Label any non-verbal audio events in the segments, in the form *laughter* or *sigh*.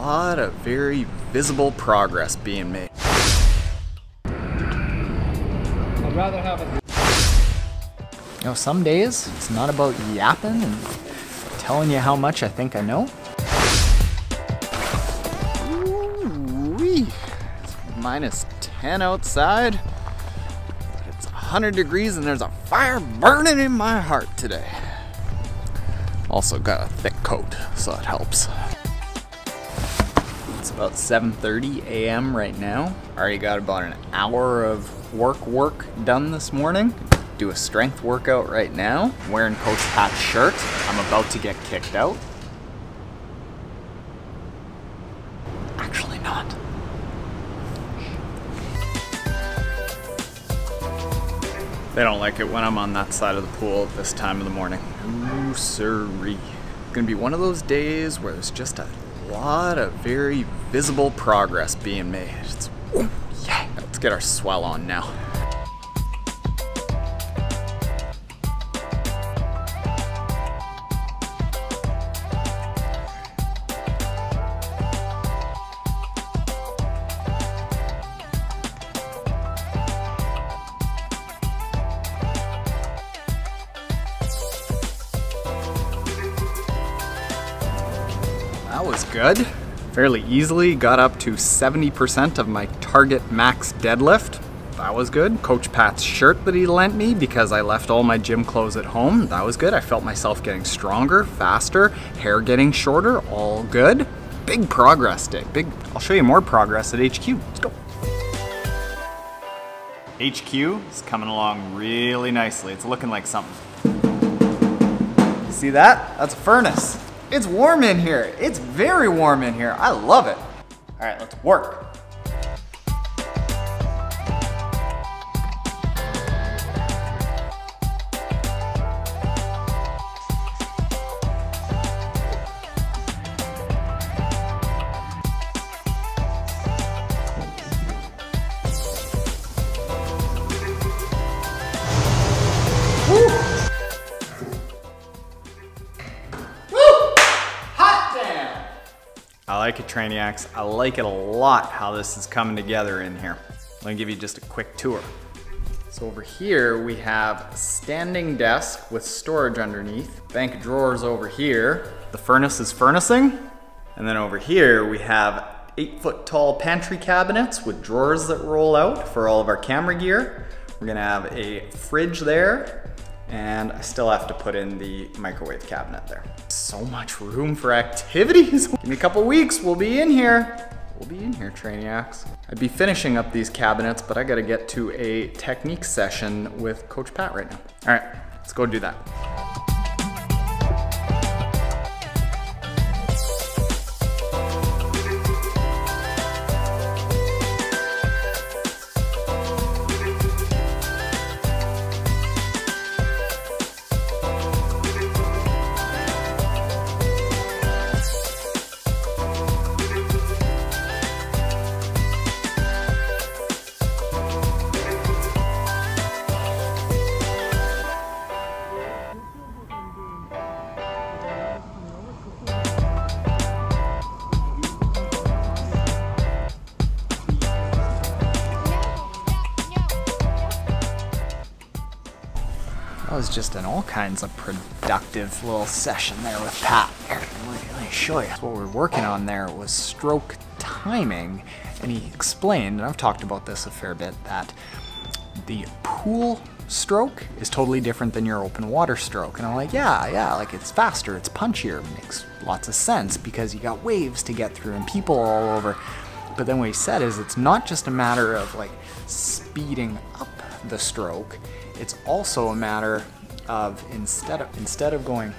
lot of very visible progress being made. I'd rather have it. You know, some days it's not about yapping and telling you how much I think I know. Ooh-wee. It's minus 10 outside. It's 100 degrees and there's a fire burning in my heart today. Also got a thick coat, so it helps. It's about 7.30 a.m. right now. Already got about an hour of work work done this morning. Do a strength workout right now. wearing Coach Pat's shirt. I'm about to get kicked out. Actually not. They don't like it when I'm on that side of the pool at this time of the morning. Ooh, sirree. Gonna be one of those days where there's just a lot of very visible progress being made. It's, yeah. Let's get our swell on now. That was good. Fairly easily got up to 70% of my target max deadlift. That was good. Coach Pat's shirt that he lent me because I left all my gym clothes at home. That was good. I felt myself getting stronger, faster, hair getting shorter, all good. Big progress day. Big, I'll show you more progress at HQ. Let's go. HQ is coming along really nicely. It's looking like something. See that? That's a furnace. It's warm in here. It's very warm in here. I love it. All right, let's work. Like it, Trainiacs. I like it a lot how this is coming together in here. Let me give you just a quick tour. So over here we have a standing desk with storage underneath, bank drawers over here. The furnace is furnacing. And then over here we have eight foot tall pantry cabinets with drawers that roll out for all of our camera gear. We're gonna have a fridge there and I still have to put in the microwave cabinet there. So much room for activities. *laughs* Give me a couple weeks, we'll be in here. We'll be in here, Trainiacs. I'd be finishing up these cabinets, but I gotta get to a technique session with Coach Pat right now. All right, let's go do that. That was just an all kinds of productive little session there with Pat. Let me, show you. What we're working on there was stroke timing, and he explained, and I've talked about this a fair bit, that the pool stroke is totally different than your open water stroke. And I'm like, yeah, yeah, like it's faster, it's punchier, makes lots of sense because you got waves to get through and people all over. But then what he said is it's not just a matter of like speeding up the stroke, it's also a matter of instead of instead of going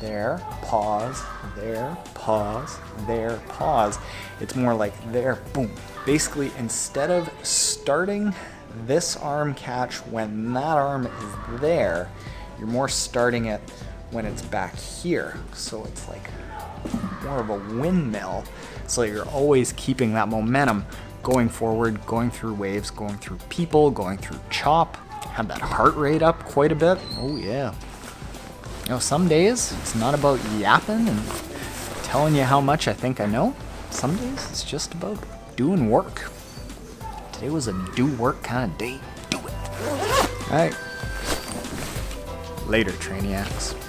there, pause, there, pause, there, pause, it's more like there, boom. Basically, instead of starting this arm catch when that arm is there, you're more starting it when it's back here. So it's like more of a windmill. So you're always keeping that momentum going forward, going through waves, going through people, going through chop. Have that heart rate up quite a bit. Oh yeah. You know, some days it's not about yapping and telling you how much I think I know. some days it's just about doing work. Today was a do work kind of day. Do it. Alright. Later, Trainiacs.